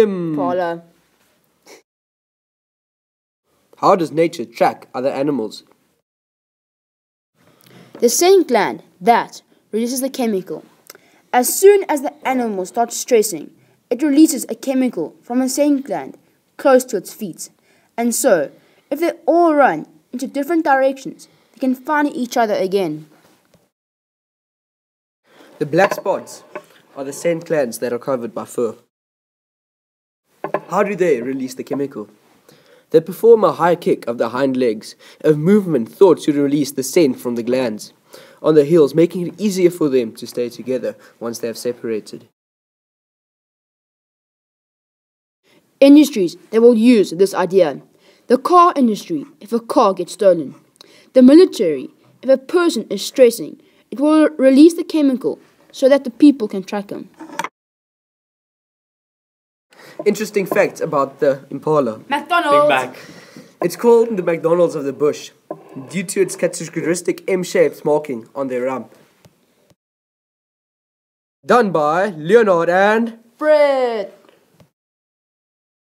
Impala. How does nature track other animals? The same gland that releases the chemical. As soon as the animal starts stressing, it releases a chemical from the same gland close to its feet. And so, if they all run into different directions, they can find each other again. The black spots are the scent glands that are covered by fur. How do they release the chemical? They perform a high kick of the hind legs, a movement thought to release the scent from the glands on the heels, making it easier for them to stay together once they have separated. Industries that will use this idea. The car industry, if a car gets stolen. The military, if a person is stressing, it will release the chemical so that the people can track him. Interesting fact about the impala. McDonald's. Big Mac. It's called the McDonald's of the bush due to its characteristic M-shaped marking on their rump. Done by Leonard and Bread.